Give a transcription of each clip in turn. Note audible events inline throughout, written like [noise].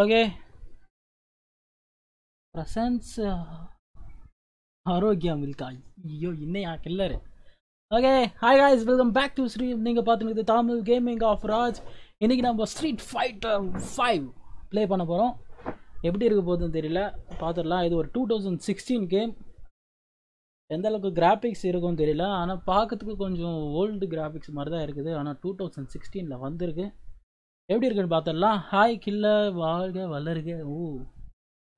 Okay presence Arokiya Milka ஐயோ இன்னையா killer okay hi guys welcome back to Sri நீங்கள் பார்த்துருக்கு Tamil gaming of Raj இன்றைக்கி நம்ம ஸ்ட்ரீட் ஃபைட்டர் ஃபைவ் ப்ளே பண்ண போகிறோம் எப்படி இருக்க போகுதுன்னு தெரியல. பார்த்துடலாம் இது ஒரு டூ தௌசண்ட் சிக்ஸ்டீன் கேம் எந்த அளவுக்கு கிராஃபிக்ஸ் இருக்கும்னு தெரியல. ஆனால் பார்க்கறதுக்கு கொஞ்சம் ஓல்டு கிராஃபிக்ஸ் மாதிரி தான் இருக்குது. ஆனால் டூ தௌசண்ட் சிக்ஸ்டீனில் வந்திருக்கு. எப்படி இருக்குன்னு பார்த்துடலாம் ஹாய் கில்ல வாழ்க வளருக. ஓ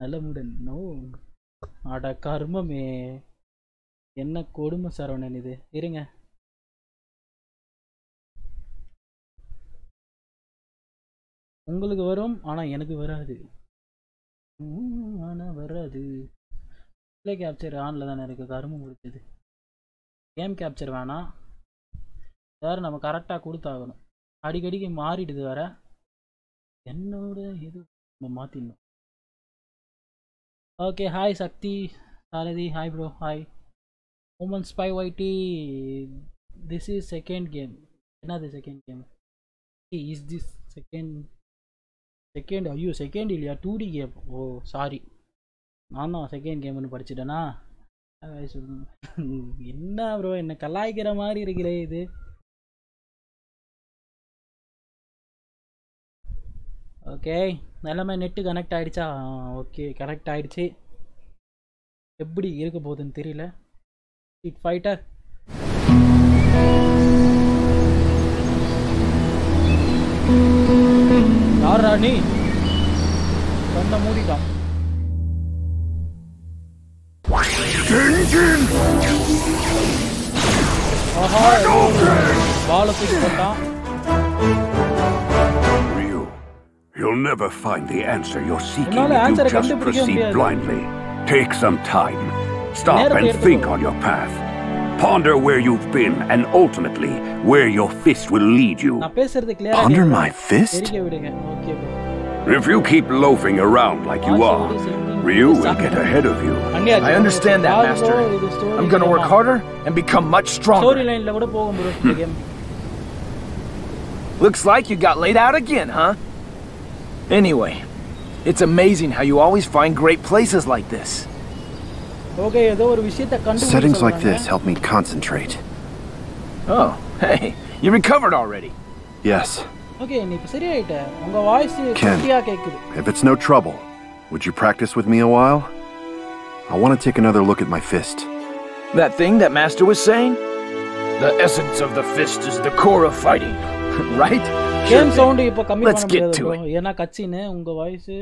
நல்ல முடன். ஓ அட கர்மமே. என்ன கொடுமை சரவணன் இது. இருங்க. உங்களுக்கு வரும் ஆனால் எனக்கு வராது. ஆனால் வராது. ப்ளே கேப்சர் ஆனில் தானே இருக்குது கரும்பு முடிச்சது கேம் கேப்சர் வேணாம். வேறு நம்ம கரெக்டாக கொடுத்தாகணும். அடிக்கடிக்கு மாறிடுது வேற. என்னோட இது நம்ம மாற்றிடணும் okay hi Sakthi Sarathi hi bro hi woman spy YT this is second game என்னது second game is this second second ஐயோ செகண்ட் இல்லையா? Two D game oh sorry நான் தான் செகண்ட் கேம்னு படிச்சுட்டேனா? என்ன ப்ரோ என்ன கலாய்க்கிற மாதிரி இருக்கிறே இது? ஓகே எல்லாமே நெட்டு கனெக்ட் ஆகிடுச்சா ஓகே கனெக்ட் ஆகிடுச்சு எப்படி இருக்க போகுதுன்னு தெரியல. ஸ்ட்ரீட் ஃபைட்டர் யாரா நீ? கண்ணை மூடிட்டான். ஆஹா பாலை தூக்கி போட்டான். You'll never find the answer you're seeking if you just proceed blindly. Take some time. Stop and think on your path. Ponder where you've been and ultimately where your fist will lead you. Ponder my fist? If you keep loafing around like you are, Ryu will get ahead of you. I understand that, Master. I'm gonna work harder and become much stronger. Hmm. Looks like you got laid out again, huh? Anyway, it's amazing how you always find great places like this. Settings like this help me concentrate. Oh, [laughs] hey, you recovered already. Yes. Ken, if it's no trouble, would you practice with me a while? I want to take another look at my fist. That thing that Master was saying? The essence of the fist is the core of fighting, [laughs] right? Game sound இப்ப கம்மி பண்ண முடியாது. ஏன்னா கச்சின்னு உங்க voice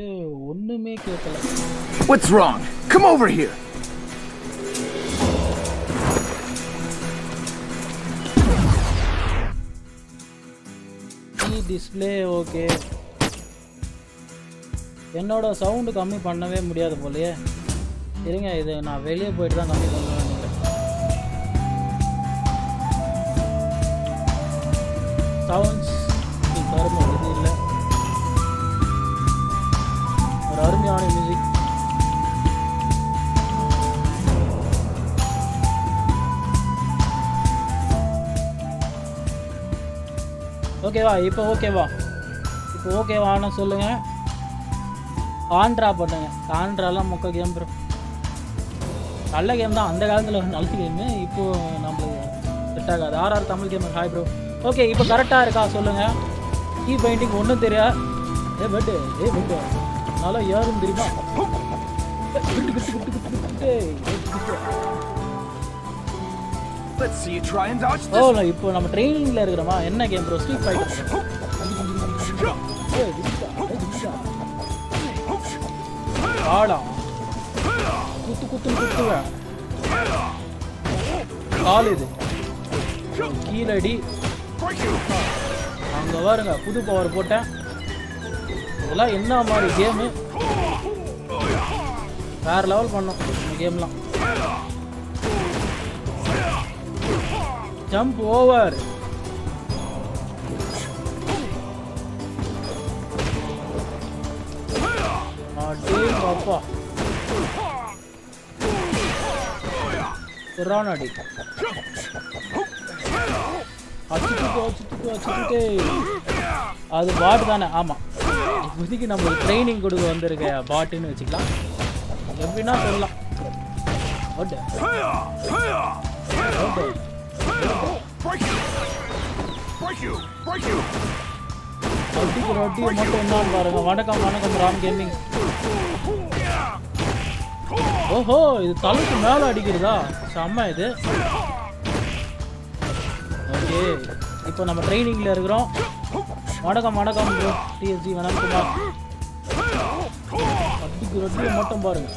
ஒண்ணுமே கேட்கல What's wrong? Come over here. Display okay என்னோட sound கம்மி பண்ணவே முடியாது போலயே. இருங்க இது நான் வெளியே போயிட்டு தான் கம்மி பண்ணுவேன் சவுண்ட்ஸ் அருமை இது இல்லை. ஒரு அருமையான மியூசிக் ஓகேவா? இப்போ ஓகேவா? இப்போ ஓகேவான்னு சொல்லுங்க. ஆண்ட்ரா பண்ணுங்க. ஆண்ட்ராலாம் மொக்க கேம் ப்ரோ நல்ல கேம் தான். அந்த காலத்தில் ஒரு நல்ல கேமு இப்போ நம்மளுக்கு செட் ஆகாது. RR Tamil game hi bro okay இப்போ கரெக்டாக இருக்கா? சொல்லுங்கள் கீ பெயிண்டிங் ஒன்றும் தெரியா? ஏ பெட்டு ஏ பெட்டு நல்லா ஏறும் தெரியுமா? கிட்டு கிட்டு ஏய், கிட்டு, கிட்டு. Let's see you try and dodge this. நான் இப்போ நம்ம ட்ரைனிங்ல இருக்கிறோமா? என்ன கேம் ப்ரோ ஸ்ட்ரீட் ஃபைட்டர் ஏய் திடீர்டா. ஆடா. குத்து குத்து குத்துவேன் கால் இது. கீழடி. இங்கே பாருங்க புது பவர் போட்டேன். இதெல்லாம் என்ன மாதிரி கேமு வேறு லெவல் பண்ணோம் இந்த கேம்லாம் ஜம்ப் ஓவர் அப்பா அடி அச்சுட்டு அது பாட்டு தானே? ஆமாம் இப்போதைக்கு நம்ம ட்ரைனிங் கொடுக்க வந்திருக்க பாட்டுன்னு வச்சுக்கலாம். எப்படின்னா சொல்லலாம். ஓட்டு ரொட்டி மட்டும் பாருங்க. வணக்கம் வணக்கம் ராம் கேமிங் ஓஹோ இது தலைக்கு மேல அடிக்கிறதா? செம்ம இது. ஓகே இப்போ நம்ம ட்ரைனிங்கில் இருக்கிறோம். வணக்கம் வணக்கம் ப்ரோ டிஎஸ்ஜி வணக்கம்குமார் ரொட்டியை மட்டும் பாருங்க.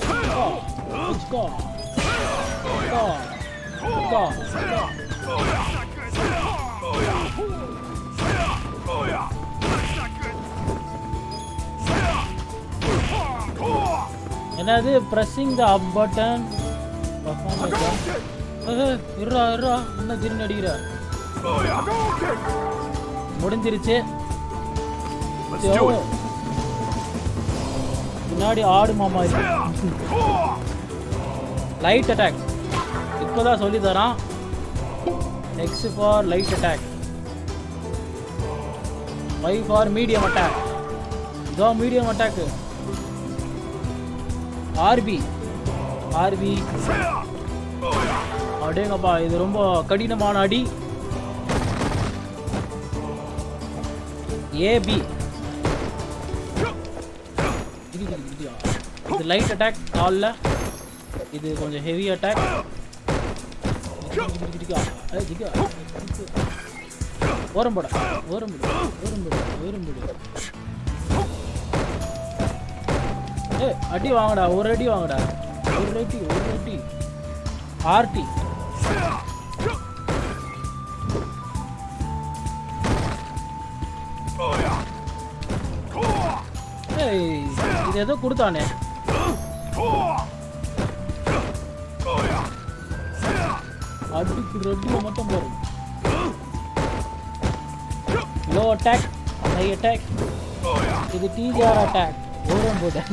என்னது? பிரஸிங் த அப் பட்டன் இருறா இருறா என்ன திரும்பி முடிஞ்சிருச்சு! பின்னாடி ஆடு மாமா லைட் அட்டாக் இப்போதான் சொல்லி தரான். X for light attack Y for medium attack இதோ மீடியம் அட்டாக்கு ஆர்பி ஆர்பி அடேங்கப்பா இது ரொம்ப கடினமான அடி. ஏபி இது லைட் அட்டாக் காலில் இது கொஞ்சம் ஹெவி அட்டாக் ஓரம் போட ஓரம் போடு ஓரம் போடு ஓரம் போடு. ஏ அடி வாங்கடா ஒரு அடி வாங்கடா. ஒரு அடி ஒரு அடி. ஆர்டி. இது ஏதோ கொடுத்தானே. அடிக்கு ரெட்டியை மட்டும் பாரு லோ அட்டாக் ஹை அட்டாக் இது டிஜிஆர் அட்டாக் ஓரம் போட்டேன்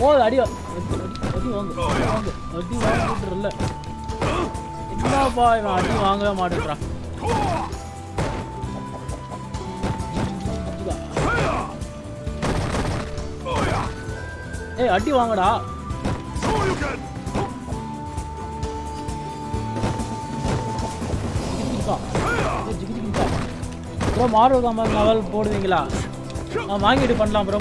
ஓ அடி அடி வாங்க வாங்க. அடி வாங்கு என்னப்பா இவன் அடி வாங்கவே மாட்டேங்கிறான் ஏய் அடி வாங்கடா. ப்ரோ மார்வல் காம்பர் லெவல் போடுவீங்களா நான் வாங்கிட்டு பண்ணலாம் ப்ரோ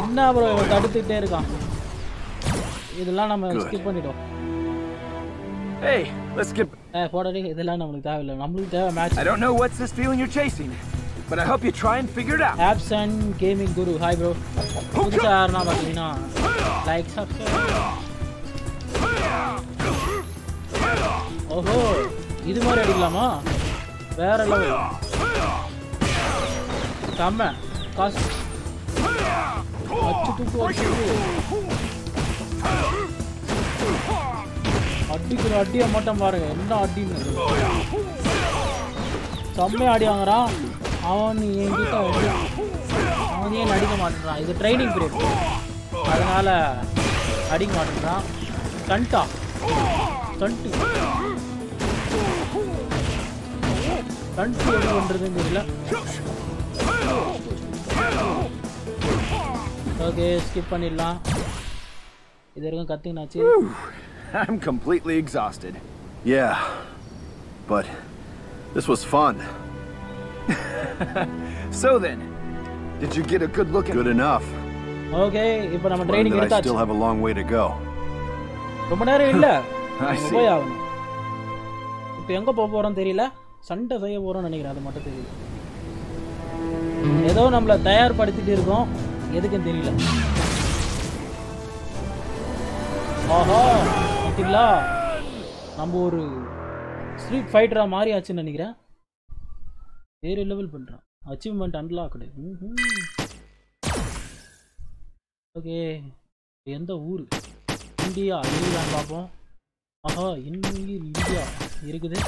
என்ன ப்ரோ இவன் தடுத்துக்கிட்டே இருக்கான் இதெல்லாம் நம்ம ஸ்கிப் பண்ணிட்டோம் Hey, let's skip போடடி இதெல்லாம் நம்மளுக்கு தேவையில்லை நம்மளுக்கு தேவை match I don't know what's this feeling you're chasing, but I hope you try and figure it out. Apps and gaming Guru hi bro புதுசாக யாருன்னா பார்த்தீங்கன்னா லைக் சப்ஸ்கிரைப் ஓஹோ இது மாதிரி அடிக்கலாமா வேற லெவல் செம்ம காசு அச்சு தூக்கு அடிக்கிற அடியை மாட்டான் பாருங்க. என்ன அடின்னு. செம்மையா அடி வாங்குறான். அவன் என்கிட்ட அவன் ஏன் அடிக்க மாட்டேன்றான். இது ட்ரைனிங் பீரியட் அதனால அடிக்க மாட்டேன்றான். கண்டா கண்டு கண்டு என்ன பண்ணுறதுன்னு தெரியல. ஓகே ஸ்கிப் பண்ணிடலாம். இது வரைக்கும் கத்தினாச்சு [laughs] I'm completely exhausted. Yeah. But this was fun. [laughs] So then, did you get a good look at Good enough. Okay இப்போ நம்ம Learned ட்ரைனிங் that I எடுத்தாச்சு still have a long way to go. [laughs] ரொம்ப நேரம் இல்ல I நம்ம see. போய் ஆகணும் இப்போ எங்க போக போறோம் தெரியல சண்டை செய்ய போறோம்னு நினைக்கிறேன் அது மட்டும் தெரியல ஏதோ நம்மள தயார்படுத்திட்டு இருக்கோம் எதுக்குன்னு தெரியல ஆஹா பார்த்தீங்களா நம்ம ஒரு ஸ்ட்ரீட் ஃபைட்டரா மாறி ஆச்சுன்னு நினைக்கிறேன். வேறு லெவல் பண்ணுறான் அச்சீவ்மெண்ட் அன்லாக்டு ஓகே எந்த ஊர்? இந்தியா இந்தியான்னு பார்ப்போம். ஆஹா இன்னும் இந்தியா. இருக்குது.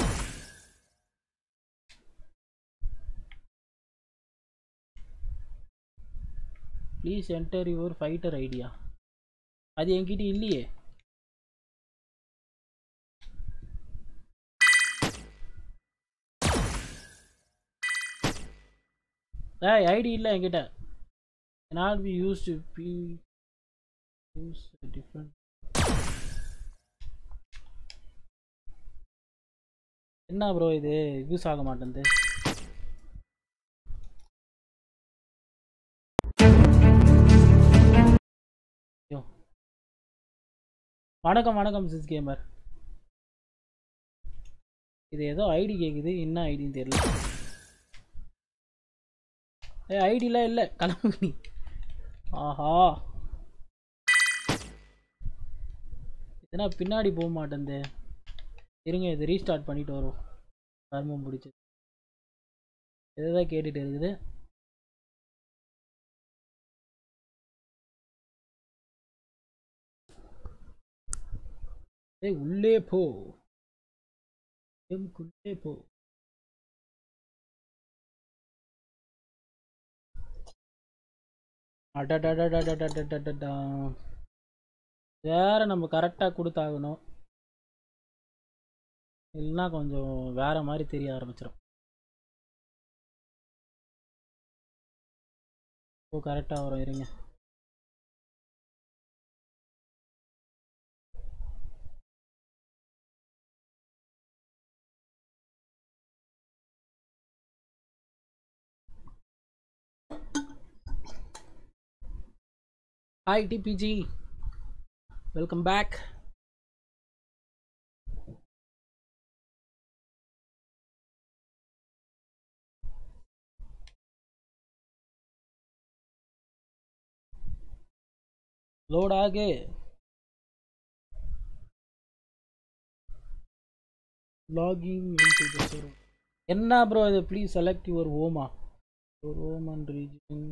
Please enter your fighter idea அது என்கிட்ட இல்லையே. ஏய் ஐடி இல்லை என்கிட்ட. Not be use to be use different என்ன ப்ரோ இது? யூஸ் ஆக மாட்டேங்குது வணக்கம் வணக்கம் சிஸ் கேமர் இது ஏதோ ஐடி கேட்குது என்ன ஐடின்னு தெரியல. ஏ ஐடிலாம் இல்லை. கிளம்பு நீ. ஆஹா. ஏன்னா பின்னாடி போக மாட்டேங்குது இருங்க இது ரீஸ்டார்ட் பண்ணிட்டு வரும் கர்மம் இதை இதுதான் கேட்டுட்டு இருக்குது? ஏய் உள்ளே போ. கேமுக்குள்ளே போ. அடடடடடடடடடடா. வேற நம்ம கரெக்டாக கொடுத்தாகணும். இல்லைன்னா கொஞ்சம் வேற மாதிரி தெரிய ஆரம்பிச்சிடும் ஓ கரெக்டாக வரும் இருங்க. Hi TBG welcome back load ஆகு. லாகிங். என்ன ப்ரோ இது? Please select your home and region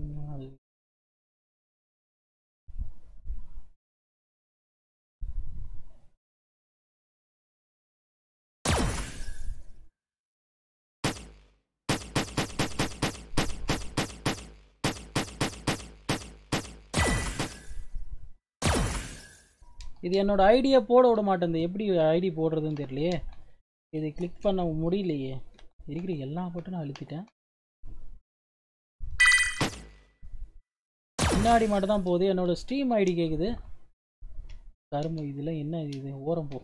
இது என்னோடய ஐடியை போட விட மாட்டேங்குது எப்படி ஐடி போடுறதுன்னு தெரியலையே. இது கிளிக் பண்ண முடியலையே. இருக்கிற எல்லா பட்டனும் அழுத்திட்டேன். பின்னாடி மட்டும் தான் போகுது. என்னோடய ஸ்ட்ரீம் ஐடி கேட்குது கரும்பு இதில் என்ன இது? ஓரம் போ.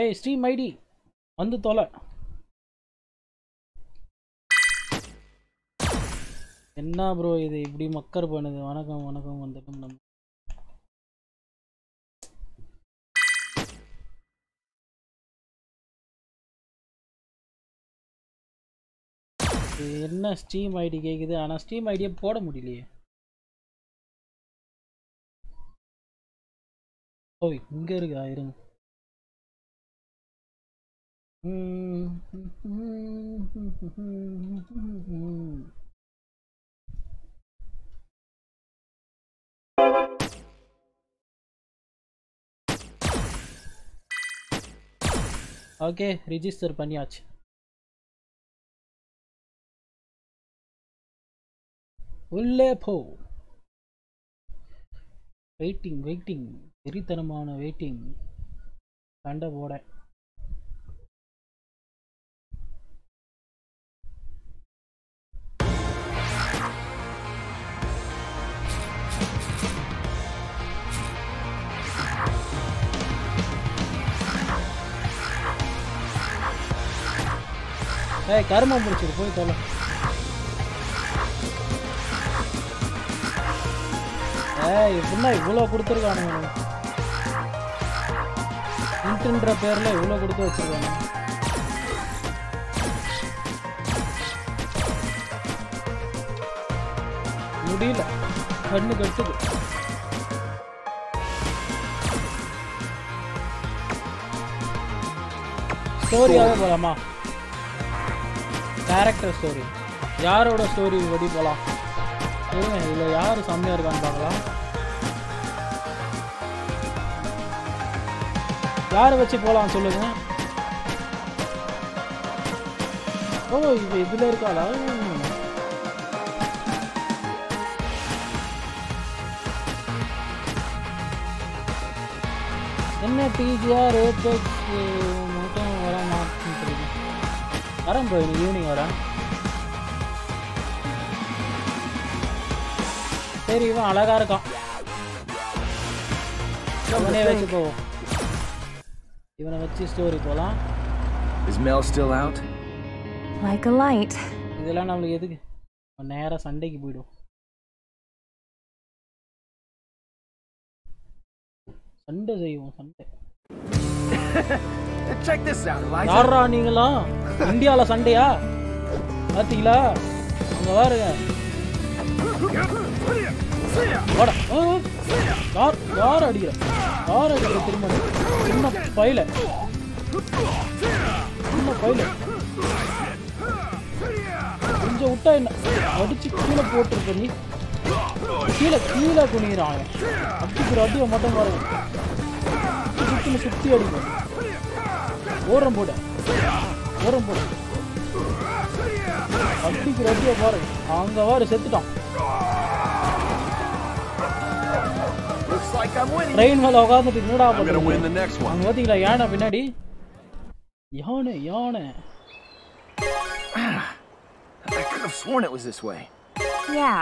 ஏய் ஸ்ட்ரீம் ஐடி வந்து தொலை. என்ன ப்ரோ இது? இப்படி மக்கர் பண்ணுது. வணக்கம் வணக்கம் வந்துட்டோம் நம்ம. என்ன ஸ்டீம் ஐடி கேட்குது ஆனால் ஸ்டீம் ஐடியை போட முடியலையே. ஓ இங்கே இருக்கா? இருங்க. ஓகே ரிஜிஸ்டர் பண்ணியாச்சு. உள்ளே போ. வெயிட்டிங் வெயிட்டிங் வெறித்தனமான வெயிட்டிங் கண்ட போட. ஏய் கருமம் பிடிச்சிரு போய் தொலை. ஏய் எப்படின்னா இவ்வளோ கொடுத்துருக்கானுங்க. இன்ட்டுன்ற பேரில் இவ்வளோ கொடுத்து வச்சிருக்காங்க முடியல. கண்ணு கட்டுது. ஸ்டோரியாவே போகலாமா கேரக்டர் ஸ்டோரி யாரோட ஸ்டோரி படி போலாம்? இருங்க இதுல யாரு செம்மையாக இருக்கான்னு பார்க்கலாம். யாரை வச்சு போலாம் சொல்லுங்க. ஓ இது இதுல இருக்காளா என்ன டிஜிஆர் ஏபெக்ஸ் வரேன் ப்ரோ இன்னைக்கு ஈவினிங் வரேன். சரி இவன் அழகா இருக்கான். இவனே வச்சு போவோம். இவனை வச்சு ஸ்டோரி போகலாம் Is Mel still out? Like a light. இதெல்லாம் நம்மளுக்கு எதுக்கு? நேராக சண்டைக்கு போயிடும் சண்டை செய்வோம் சண்டை. [laughs] Check this out, யாரா நீங்களா? இந்தியால சண்டையா? பாத்தீங்களா? அங்க பாருங்க. வாடா. யார் யார் அடிக்கிற? யார் அடிக்கிற திரும்ப சின்ன பையில. சின்ன பையில. கொஞ்சம் விட்டா என்ன? அடிச்சு கீழே போட்டுருக்க நீ. கீழே கீழே குனிகிறான் அவன். அடிக்கிற அடியை மட்டும் பாருங்க. சுத்தி சுத்தி அடிக்கும். ஓரம் போட ஓரம் போட அடிக்கிற அடியை பாருங்க அங்க வாரு செத்துட்டான் Looks like I'm winning. Train மேல உட்காந்துட்டு என்னடா I'm gonna win the பண்ணுறீங்க next one. அங்க பாத்தீங்களா யானை பின்னாடி யானை யானை I could have sworn it was this way. Yeah.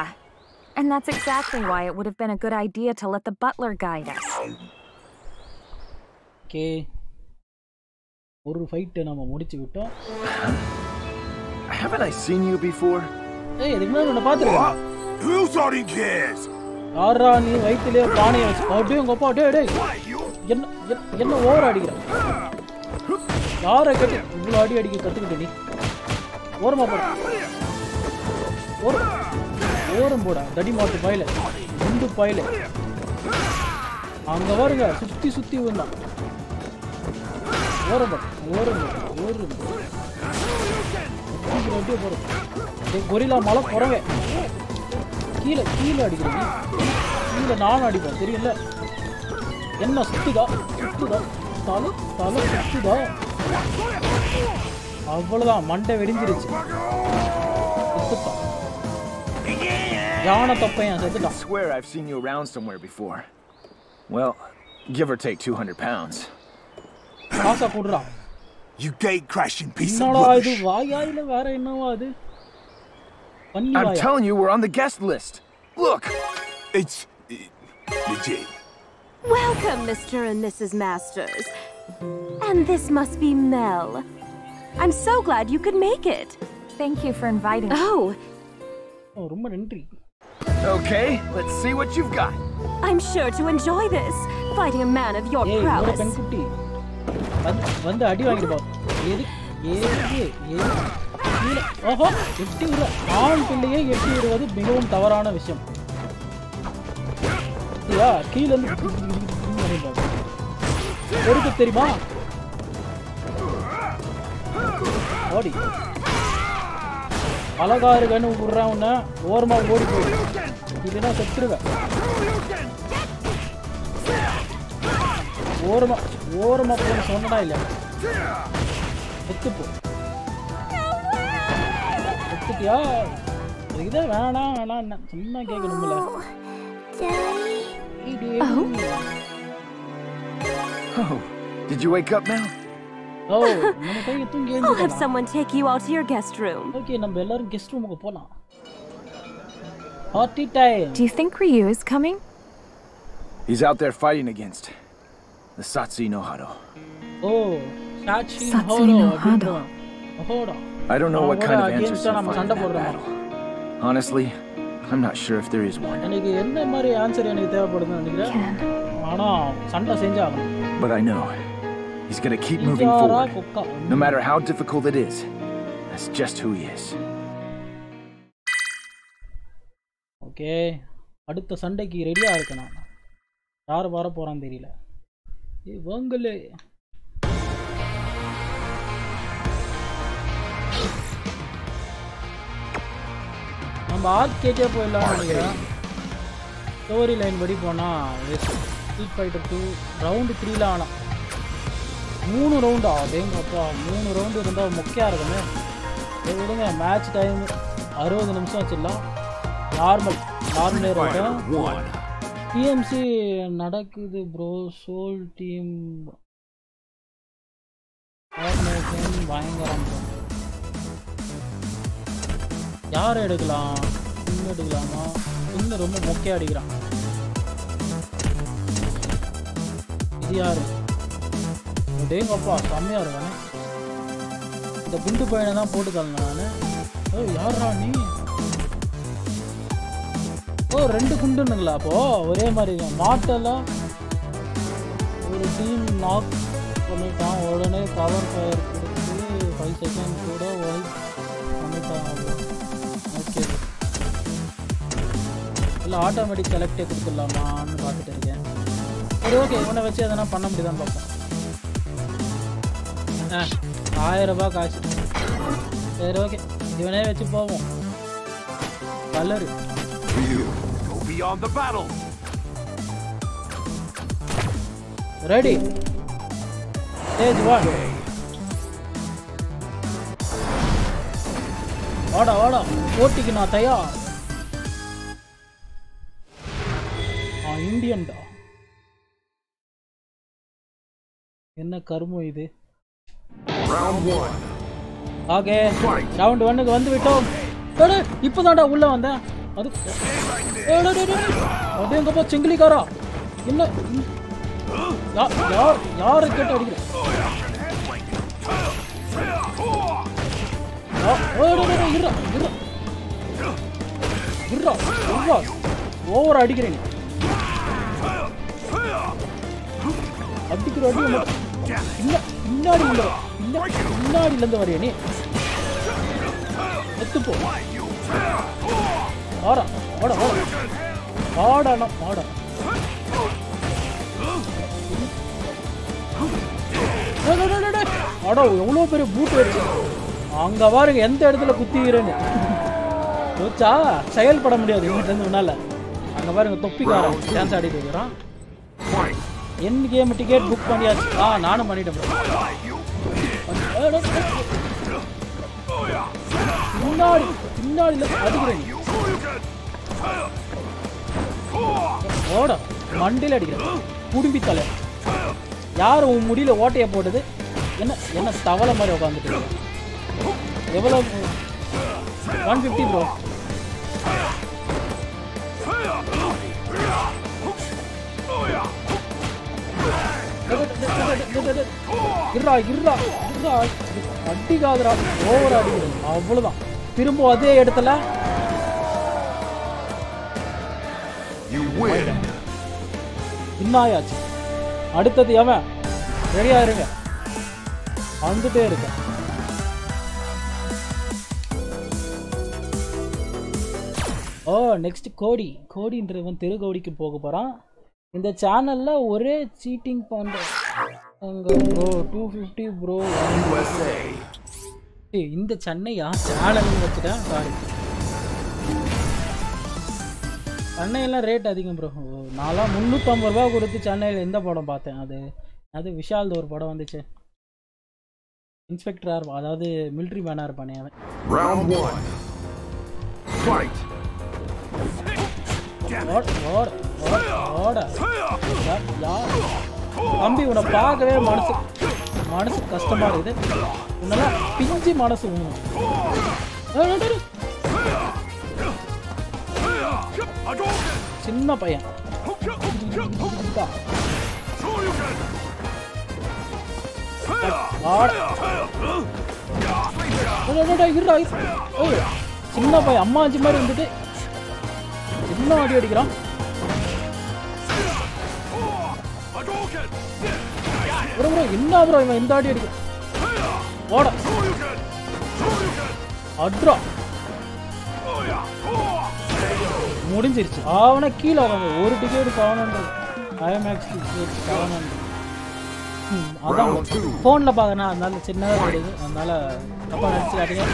And that's exactly why it would have been a good idea to let the butler guide us. Okay ஒரு fight நம்ம முடிச்சு விட்டோம். Haven't I seen you before? ஏய் இதுக்கு முன்னாடி உன்னை பார்த்துருக்கேன். Who he cares? யாரா நீ வயிற்றுலேயே பானையை வச்சு அப்படியே உங்க அப்பா டே டேய். என்ன என்ன- ஓவர் அடிக்கிற? யாரை கட்டி இவ்வளோ அடி அடிக்க கற்றுக்கிட்ட நீ? ஓரமா போட. ஓரம் ஓரம் போட. தடி மாட்டு பாயில. குண்டு பாயில. அங்க பாருங்க சுத்தி சுத்தி வந்தான் ஓரம் போட ஓரம். அப்படியே கொரிலா மலை குறவே கீழே கீழே அடிக்கிறீங்க. கீழே நானும் அடிப்பேன் தெரியல என்ன சுத்துதா? சுத்துதா? தலை தலை சுத்துதா? அவ்வளவுதான் மண்டை வெடிஞ்சிருச்சு. செத்துட்டான் யானை தொப்பையன் செத்துட்டான் swear I've seen you around somewhere before. Well, give or take 200 pounds. Gaza கூடுறான் You gate crashing piece of என்னடா இது rubbish. வாயாயில வேற என்னவா அது பண்ணி I'm வாயா telling you, we're on the guest list. Look! It's uh, legit. Welcome, Mr. and Mrs. Masters. And this must be Mel. I'm so glad you could make it. Thank you for inviting me. Oh, ஓ, ரொம்ப நன்றி Okay, let's see what you've got. I'm sure to enjoy this, fighting a man of your ஏய் இவரோட prowess. வந்து வந்து அடி வாங்கிட்டு போ. எது எதுக்கு? எது கீழே ஓஹோ எட்டி விடுற ஆண் பிள்ளையே எட்டி விடுவது மிகவும் தவறான விஷயம். இல்லையா? கீழே இருந்து பொறுத்து தெரியுமா? ஓடி. அழகாரு கண்ணு விடுறேன் உன்னை. ஓரமா ஓடி போயிடு இல்லைன்னா செத்துருவேன். ஓரமா ஓரமா போன சொன்னடா இல்ல செத்து போ செத்துட்டியா இதே வேணாம் வேணாம் சும்மா கேட்கணும்ல Oh, did you wake up now? ஓ நம்ம கையை தூங்கி I'll have எழுந்துக்கலாம் someone take you out to your guest room. Okay நம்ம எல்லாரும் கெஸ்ட் ரூமுக்கு போலாம் party time Do you think Ryu is coming? He's out there fighting against the Satsu no Hado. ஓ சாட்சி Satsuki ஹோரோ no அப்படின்றவன் Hora I don't know what kind of அவங்களோட answers against-ஆ he'll நம்ம find in சண்டை that போடுறோமா battle. Honestly, I'm not sure if there is one. எனக்கு என்ன மாதிரி answer எனக்கு தேவைப்படுதுன்னு நினைக்கிறேன் Ken. ஆனா சண்டை செஞ்சாகணும் But I know he's gonna keep moving இஜாரா forward. குக்கா No matter how difficult it is. That's just who he is. Okay அடுத்த சண்டைக்கு ரெடியா இருக்கு நான் யார் வர போறான்னு தெரியல ஏய் வாங்கலே. நம்ம ஆர்கேஜே போயிடலாம் நினைக்கிறேன். ஸ்டோரி லைன் படி போனால் ஸ்ட்ரீட் ஃபைட்டர் டூ ரவுண்டு த்ரீல ஆனால் மூணு ரவுண்டா அதேங்கப்பா மூணு ரவுண்டு இருந்தால் முக்கியம் இருக்குமே. விடுங்க மேட்ச் டைம் அறுபது நிமிஷம் வச்சிடலாம். நார்மல் நார்மலே இருக்கும் டிஎம்சி நடக்குது ப்ரோ சோல் டீம் பயங்கரம் யார் எடுக்கலாம்? இன்னும் எடுக்கலாமா? இன்னும் ரொம்ப மொக்கையா அடிக்கிறான். இது யாரு? டேங்கப்பா செம்மையாக இருக்கானே. இந்த குண்டு பையனை தான் போட்டு தரணும் நான். ஓ யாரா நீ? ஓ ரெண்டு குண்டுனுங்களா அப்போ ஒரே மாதிரி தான் மாட்டெல்லாம் ஒரு டீம் நாக் பண்ணிட்டான். உடனே கவர் ஃபயர் கொடுத்து ஃபைவ் செகண்ட் கூட ஒய்ட் பண்ணிட்டான் ஓகே இல்லை ஆட்டோமேட்டிக் செலக்டே கொடுத்துடலாமான்னு பார்த்துட்டு இருக்கேன். சரி ஓகே இவனை வச்சு எதனா பண்ண முடியுதான்னு பார்ப்போம். ஆ ஆயிரம் ரூபாய் காசு. சரி ஓகே இவனே வச்சு போவோம். Colour Beyond the battle. Ready stage one வாடா வாடா. போட்டிக்கு நான் தயார். ஆ இந்தியன்டா என்ன கருமம் இது? Round one. ஓகே ரவுண்ட் ஒன்னுக்கு வந்து விட்டோம் இப்பதான்டா உள்ள வந்தேன். அது ஏய், டேய், செங்கிலிக்காரா? என்ன? யா- யார் யாரை கேட்டு அடிக்கிறேன் ஓவர் அடிக்கிறேன் நீ. அடிக்கிற அடி பின்னாடி உள்ள இருந்து வரைய எத்துப்போ எத்து போ ஆடா ஆடா ஆடா ஆடாண்ணா ஆடா அடா எவ்வளோ பெரிய பூட்டு இருக்கு அங்கே பாருங்க எந்த இடத்துல குத்திக்கிறேன்னு. யோச்சா செயல்பட முடியாது இவங்கிட்ட இருந்து உன்னால. பாருங்க தொப்பிக்காரன். டான்ஸ் ஆடிட்டு இருக்கிறான். என் கேம் டிக்கெட் புக் பண்ணியாச்சு. ஆ நானும் பண்ணிட்டேன் பின்னாடி பின்னாடி அடிக்கிறேன். ஓட மண்டியில் அடிக்கிறேன். குடும்பி தலை. யார் உன் முடியல ஓட்டைய போட்டது? என்ன என்ன தவளை மாதிரி உட்காந்துட்டு எவ்வளோ ஒன் ஃபிஃப்டி ப்ரோ இருடா இருடா இருடா. அடிக்காதடா ஓவர் அடிக்கிறது அவ்வளவுதான். திரும்ப அதே இடத்துல. இன்னாயாச்சு அடுத்தது எவன்? ரெடியா இருங்க. வந்துட்டே இருக்க ஓ நெக்ஸ்ட் கோடி. கோடின்றவன் திருக்கோடிக்கு போக போறான். இந்த சேனல்ல ஒரே சீட்டிங் பண்ற ப்ரோ டூ ஃபிஃப்டி ப்ரோ. இந்த சென்னையா? சேனல் வச்சுட்டேன் சாரி சென்னையெல்லாம் ரேட் அதிகம் ப்ரோ நான்லாம் முந்நூற்றம்பது ரூபா கொடுத்து சென்னையில் எந்த படம் பார்த்தேன்? அது அது விஷால்து ஒரு படம் வந்துச்சு. இன்ஸ்பெக்டராக இருப்பான் அதாவது மிலிட்ரி மேனாக இருப்பானே அவன். ஓட ஓட தம்பி உன்னை பார்க்கவே மனசு மனசு கஷ்டமா இருக்குது. உன்னெல்லாம் பிஞ்சு மனசு சின்ன பையன். சின்ன பையன் அம்மா அஞ்சு மாதிரி இருந்துட்டு என்ன அடி அடிக்கிறான். ப்ரோ ப்ரோ என்ன ப்ரோ இவன் இந்த ஆடி அடிக்க? ஓட அட்ரா. முடிஞ்சிருச்சு. அவனை கீழே அவங்க ஒரு ticket seven hundred IMAX ticket seven hundred அதான் ஃபோனில் பார்க்கணும் அதனால சின்னதாக கிடையாது அதனால தப்பாக நினச்சிக்காதீங்க.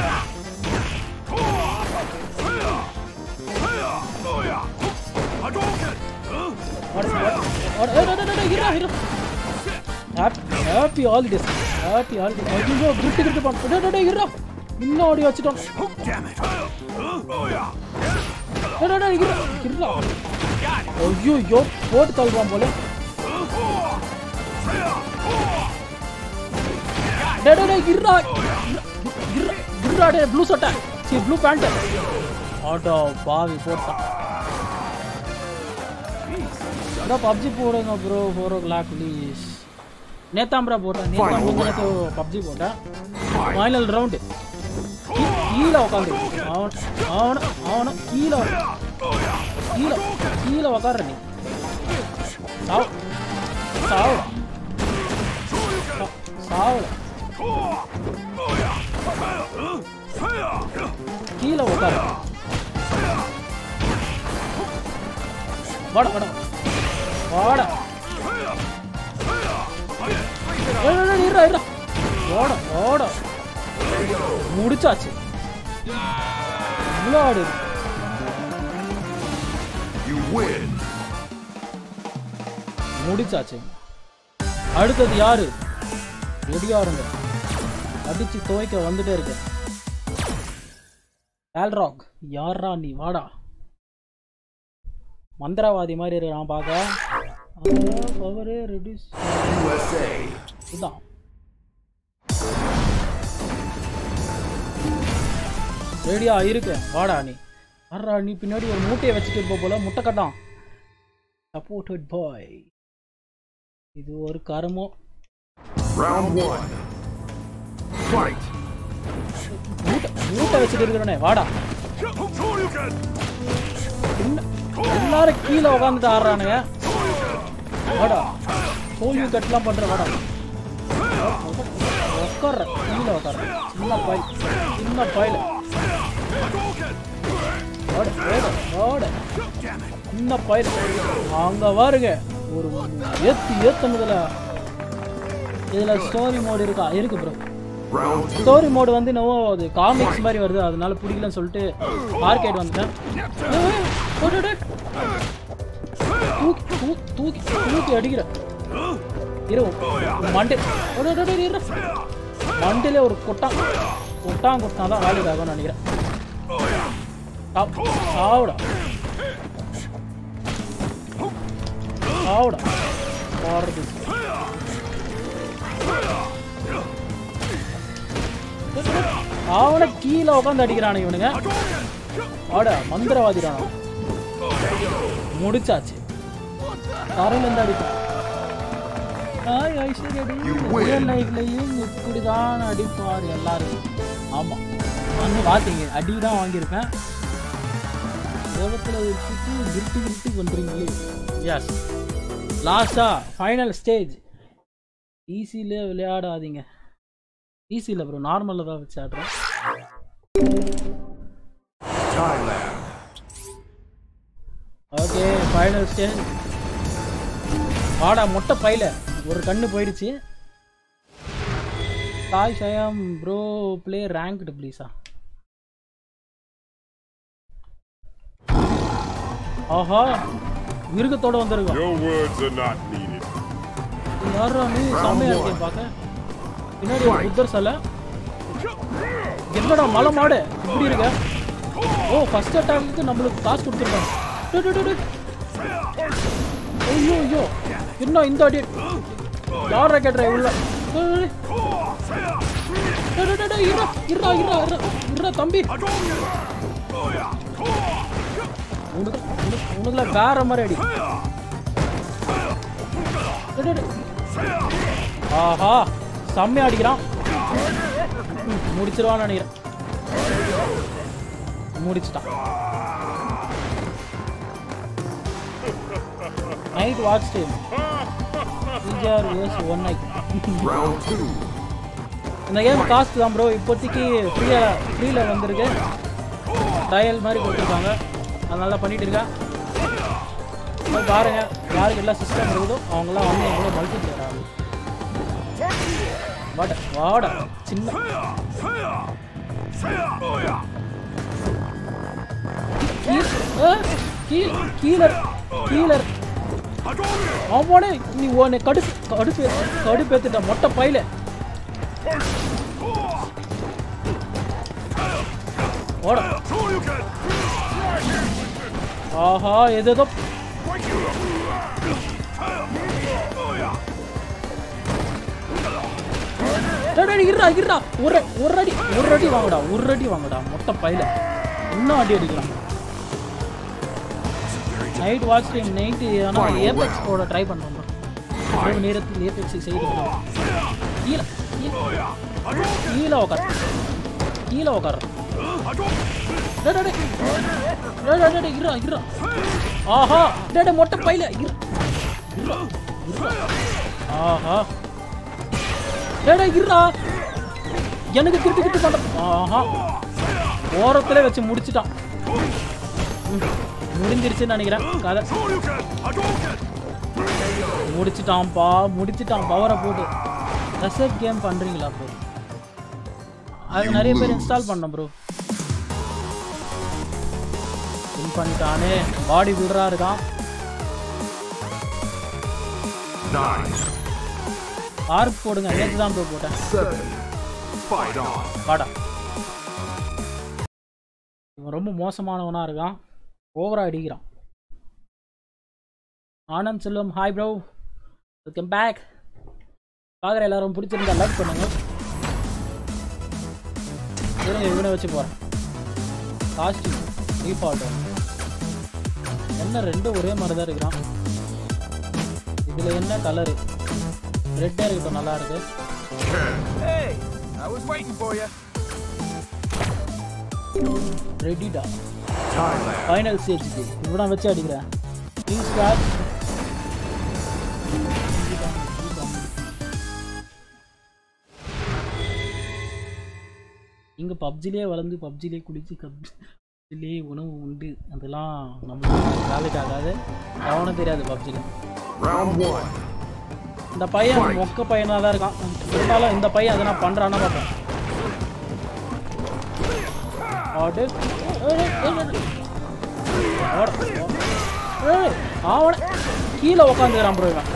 ஹாப்பி ஹாலிடேஸ் ஹாப்பி ஹாலிடேஸ் ஐயோ கிரிட்டு கிரிட்டு பண்ண டே இருடா இன்னும் ஓடி வச்சுட்டோம் டேய், டேய், டேய், இருடா இருடா ஐயோ ஐயோ போட்டு தள்ளுறான் போல டேய் டேய், டேய் இருடா இருடா, இருடா டே ப்ளூ சட்டை சரி ப்ளூ பேண்ட் ஆட்டோ பாவி போட்டான் பப்ஜி போடுங்க bro four o'clock please நேத்தாம்பரா போட்டேன் நேத்தா முந்தினத்து பப்ஜி போட்டேன் ஃபைனல் ரவுண்டு கீழே உட்காந்து அவன் அவன அவன கீழே கீழே கீழே உக்கார நீ சாவு சாவு சாவுல கீழே உட்கார வாடா வாடா வாடா ஏய், ஏய், ஏய், இருடா இருடா ஓட ஓட முடிச்சாச்சு இவ்வளோ ஆடு. முடிச்சாச்சு அடுத்தது யாரு ரெடியா இருங்க அடிச்சு துவைக்க வந்துட்டே இருக்கு ஆல்ராக் யாரா நீ வாடா மந்திரவாதி மாதிரி இருக்கு நான் பார்க்க பவரே ரெடியூஸ். இதுதான் ரெடியா இருக்கு. வாடா நீ. வர்றா நீ பின்னாடி ஒரு மூட்டையை வச்சுட்டு இருப்ப போல. முட்டை கட்டான் சப்போர்ட்டட் பாய் இது ஒரு கருமோ. மூட்டை வச்சுட்டு இருக்கிறனே வாடா. எல்லாரும் கீழே உட்காந்துட்டு ஆடுறானுங்க. வாடா. சோல்யூ கட்லாம் பண்ற வாடா. உட்கார்ற கீழே உட்கார்ற சின்ன பாயில் சின்ன பாயில. ஓட ஓட ஓட சின்ன பாயில. அங்க பாருங்க ஒரு ஏத்து ஏத்துனதுல இதுல. ஸ்டோரி மோடு இருக்கா? இருக்கு ப்ரோ ஸ்டோரி மோடு வந்து என்னவோ அது காமிக்ஸ் மாதிரி வருது. அதனால பிடிக்கலன்னு சொல்லிட்டு ஆர்கேட் வந்துட்டேன். தூக்கி தூக்கி தூக்கி தூக்கி அடிக்கிற. இரு மண்டே ஓடு, மண்டையில ஒரு கொட்டான் கொட்டான் கொட்டினா தான் வேலைக்கு ஆகும்னு நினைக்கிறேன். சாப்- சாவுடா சாவுடா போறது அவனை கீழே உட்காந்து அடிக்கிறானு இவனுங்க. ஆட மந்திரவாதிடான முடிச்சாச்சு. தரையில இருந்து அடிப்பான் ஹாய் ஐஸ்வர்யடி ரியல் லைஃப்லையும் இப்படிதான் அடிப்பார் எல்லாரும் ஆமாம் வந்து பார்த்தீங்க அடி தான் வாங்கியிருப்பேன் உலகத்தில் வச்சுட்டு கிருட்டு கிருட்டு பண்ணுறீங்களே எஸ் லாஸ்டா ஃபைனல் ஸ்டேஜ் ஈஸியில் விளையாடாதீங்க ஈஸியில் ப்ரோ நார்மலில் தான் வச்சு ஆடுறோம் ஓகே ஃபைனல் ஸ்டேஜ் வாடா மொட்டை பையில. ஒரு கண்ணு போயிடுச்சு. தாய் ஷயம் ப்ரோ ப்ளே ரேங்க்டு ப்ளீஸா ஆஹா மிருகத்தோட வந்திருக்கோம். Your words are not needed. யாரா நீ? செம்மையா இருக்கேன் பார்க்க. பின்னாடி ஒரு புத்தர் சிலை. என்னடா மலை மாடு? இப்படி இருக்க? ஓ ஃபர்ஸ்ட் அட்டாக்கு நம்மளுக்கு காசு கொடுத்துருக்காங்க. ஐயோ ஐயோ. இன்னும் இந்த அடி. யார கேட்ற உள்ள டேய், தம்பி. உனக்குல வேற மாதிரி அடி. ஆஹா செம்மையா அடிக்கிறான். முடிச்சிருவான்னு நினைக்கிறேன். முடிச்சிட்டான். Night watch time BGR was one night. இந்த கேம் காஸ்ட் தான் ப்ரோ இப்போதைக்கு ஃப்ரீயாக ஃப்ரீயில் வந்திருக்கு. ட்ரையல் மாதிரி கொடுத்துருக்காங்க. அதனால பண்ணிட்டு இருக்கேன் போய் பாருங்க. யாருக்கு எல்லா சிஸ்டம் இருக்குதோ அவங்களாம் வந்து எங்களோட மல்டி பிளேயர் ஆகும் வாட வாட. சின்ன. கீழ் கீழ் கீழர் கீழர். அவனே நீ உன்னை கடுப்பு கடுப்பு கடுப்பேத்துட்ட மொட்டை பையில. ஓட. ஆஹா எதோ இருடா இருடா. ஒரு ஒரு அடி ஒரு அடி வாங்கடா ஒரு அடி வாங்கடா மொத்த பையில. இன்னும் அடி அடிக்கலாம் நைட் வாட்ச் ஸ்ட்ரீம் நைட்டு ஆனால் ஏபெக்ஸ் போட ட்ரை பண்ணுறோம் இரவு நேரத்தில் ஏபெக்ஸை செய்து கொள்ளும். கீழே கீழே. உட்கார் கீழே உட்கார் இருடா இருடா. ஆஹா. டேய், மொட்டை பையில. ஆஹா. டேய், இருடா. எனக்கு கிட்டு கிட்டு பண்ற ஆஹா. ஓரத்துல வச்சு முடிச்சிட்டான். முடிஞ்சிருச்சுன்னு நினைக்கிறேன். கதை. முடிச்சிட்டான்ப்பா முடிச்சிட்டான். பவரை போட்டு. ரெசெட் கேம் பண்றீங்களா ப்ரோ அது நிறைய பேர் இன்ஸ்டால் பண்ணோம் ப்ரோ வின் பண்ணிட்டானே. பாடி பில்டரா இருக்கான். ஆர்க் போடுங்க. நேற்று தான் ப்ரோ போட்டேன். இவன் ரொம்ப மோசமானவனா இருக்கான். ஓவரா அடிக்கிறான். Anand Selvam hi bro welcome back பார்க்குற எல்லாரும் பிடிச்சிருந்தா லைக் பண்ணுங்க. இருங்க இவனை வச்சு போகிறேன் காஸ்டியூம் டிஃபால்ட் என்ன ரெண்டும் ஒரே மாதிரி தான் இருக்கிறான். இதில் என்ன கலரு ரெட்டே இருக்கட்டும் நல்லா இருக்கு. Hey, I was waiting for you. ரெடிடா ஃபைனல் ஸ்டேஜுக்கு இவ்வளோ வச்சு அடிக்கிறேன் காட் இங்கே பப்ஜிலே வளர்ந்து பப்ஜிலே குடிச்சு பப்ஜிலே உணவு உண்டு. அதெல்லாம் நம்மளுக்கு வேலைக்கு ஆகாது. கவனம் தெரியாது பப்ஜியில் இந்த பையன் மொக்க பையனாக தான் இருக்கான் இருந்தாலும் இந்த பையன் அதை நான் பண்ணுறான்னா பார்ப்பேன் ஆடு அவன கீழே உக்காந்துக்கிறான் ப்ரோ இவன்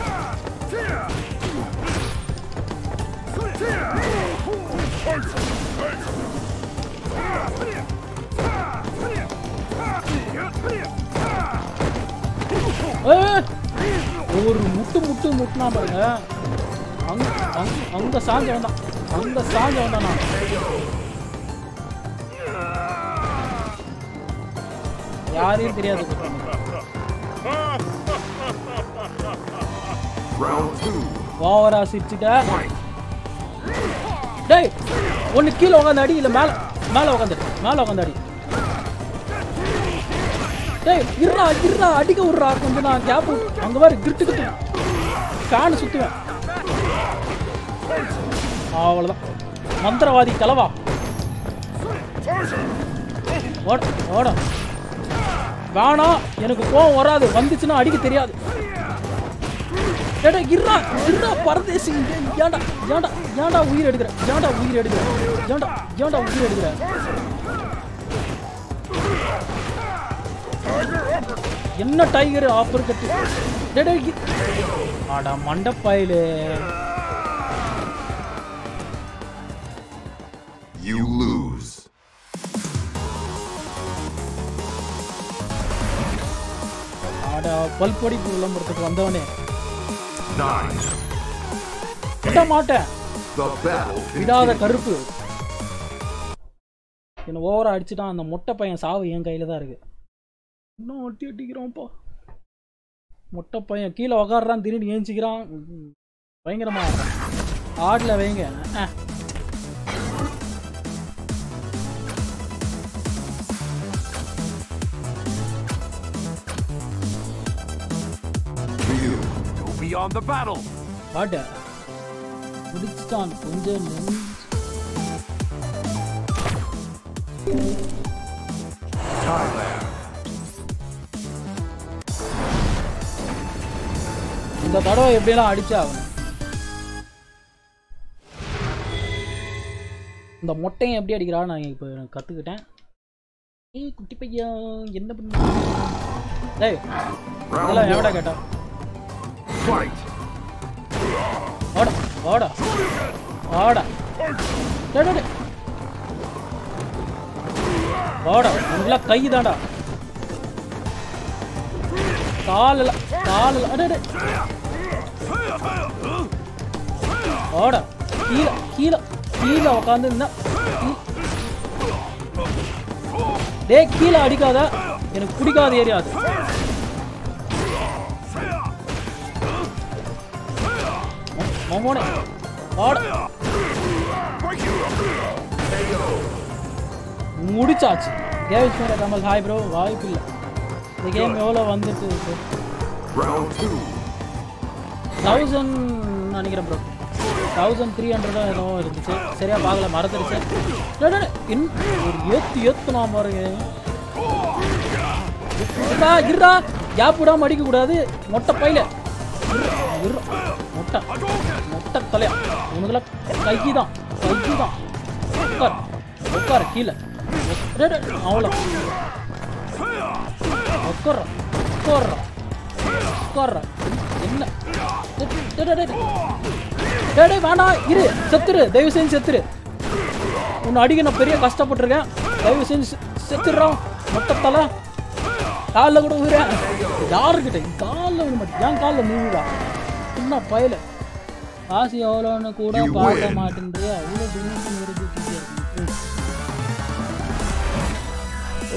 ஒரு முட்டு முட்டு முட்டுனா பாருங்க அங்க அங்க அங்க சாஞ்ச வந்தான் அங்க சாஞ்ச வந்தான் நான் யாரையும் தெரியாது. ஓவரா சிரிச்சுட்ட. டேய் ஒன்னு கீழே உட்காந்து அடி இல்ல மேல மேல உட்காந்து மேல உட்காந்து அடி. டேய் இருடா இருடா அடிக்க விடுறா கொஞ்சம் நான் கேப் அங்க பாரு கிட்டு கிட்டு. ஃபேன் சுத்துவேன். அவ்வளவுதான். மந்திரவாதி கலவா. ஓட ஓட. வேணாம் எனக்கு கோவம் வராது. வந்துச்சுன்னா அடிக்க தெரியாது. ஏடா இருடா இருடா பரதேசி ஏ- ஏன்டா ஏன்டா உயிர் எடுக்கிற ஏன்டா உயிர் எடுக்கிற ஏன்டா ஏன்டா உயிர் எடுக்கிற? என்ன டைகர் ஆஃபர் கட்டு? டேய், டேய், அடா மண்டப்பாயிலே. You பல்பொடி விளம்பரத்துக்கு வந்தவனே. விட மாட்டேன். விடாத கருப்பு. என்ன ஓவரா அடிச்சுட்டான். அந்த மொட்டை பையன் சாவு என் கையில தான் இருக்கு. இன்னும் ஒட்டி அடிக்கிறோம்ப்பா மொட்டை பையன் கீழே உக்காடுறான் திரும்பி ஏஞ்சிக்கிறான். பயங்கரமா ஆடல வைங்க. Beyond the battle. பாட்ட. முடிச்சுட்டான் கொஞ்சம் இந்த தடவை எப்படியெல்லாம் அடிச்சா அவன்? இந்த மொட்டையும் எப்படி அடிக்கிறா நான் இப்போ கற்றுக்கிட்டேன் ஏய் குட்டி பையன் என்ன பண்ண? டேய் இதெல்லாம் எவடா கேட்டா? Fight. ஓட ஓட ஓட டேய், டேய், ஓட நல்லா கை தாண்டா காலல காலல அடே ஓட கீழே கீழ கீழே உட்காந்து டேய் கீழே அடிக்காத. எனக்கு பிடிக்காத ஏரியா அது. மோமோனே முடிச்சாச்சு கேவிஸ் மேல கமல் ஹாய் ப்ரோ வாய்ப்பு இல்லை இந்த கேம் எவ்வளோ வந்துட்டு. தௌசண்ட் நினைக்கிறேன் ப்ரோ தௌசண்ட் த்ரீ ஹண்ட்ரடோ ஏதோ இருந்துச்சு சரியா பார்க்கல இன்- ஒரு ஏத்து ஏத்து நான் பாருங்க இருடா இருடா கேப் விடாம அடிக்க கூடாது மொட்டை பையில. மொட்டை மொட்டை தலையா உனக்குலாம் கை தான் கை தான் உட்கார் உட்கார் கீழே டேய், டேய், அவ்வளோ உட்கார்றா உட்கார்றா உட்கார்றா என்ன டேடே வேணாம் இரு செத்துரு தயவு செஞ்சு செத்துரு உன்னை அடிக்க நான் பெரிய கஷ்டப்பட்டிருக்கேன் தயவு செஞ்சு செத்துடுறான் செத்துடுறோம் மொட்டத்தலை காலில் கூட விடுறேன் யாருக்கிட்ட? காலில் விட மாட்டேன் ஏன் காலில் நீவிடா என்ன பயல? காசு எவ்வளோன்னு கூட பார்க்க. மாட்டேன்றியா? அவ்வளோ டொனேஷன் வருது